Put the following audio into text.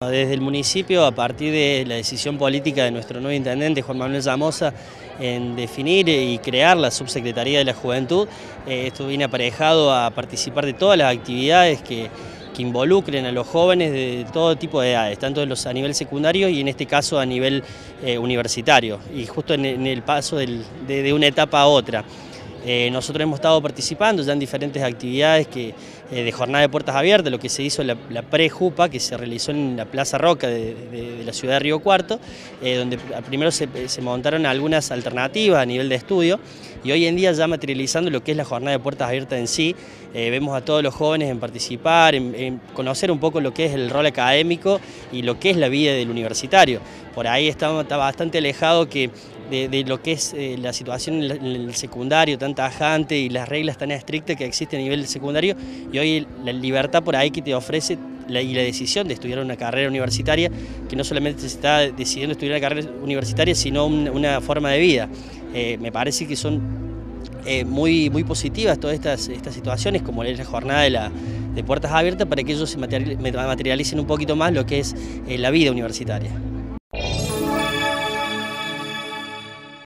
Desde el municipio, a partir de la decisión política de nuestro nuevo intendente Juan Manuel Llamosa en definir y crear la subsecretaría de la juventud, eh, esto viene aparejado a participar de todas las actividades que, involucren a los jóvenes de todo tipo de edades, tanto a nivel secundario y en este caso a nivel eh, universitario, y justo en, el paso de una etapa a otra. Eh, nosotros hemos estado participando ya en diferentes actividades que, eh, de jornada de puertas abiertas, lo que se hizo la, la pre-JUPA, que se realizó en la Plaza Roca de, la ciudad de Río Cuarto, eh, donde primero se, montaron algunas alternativas a nivel de estudio y hoy en día ya materializando lo que es la jornada de puertas abiertas en sí, vemos a todos los jóvenes en participar, en, conocer un poco lo que es el rol académico y lo que es la vida del universitario. Por ahí está, está bastante alejado que de, lo que es eh, la situación en, el secundario tan tajante y las reglas tan estrictas que existen a nivel secundario y hoy la libertad por ahí que te ofrece y la decisión de estudiar una carrera universitaria, que no solamente se está decidiendo estudiar una carrera universitaria, sino una, forma de vida. Eh, me parece que son eh, muy, muy positivas todas estas, estas situaciones, como la jornada de, la, de puertas abiertas, para que ellos se materialicen un poquito más lo que es la vida universitaria.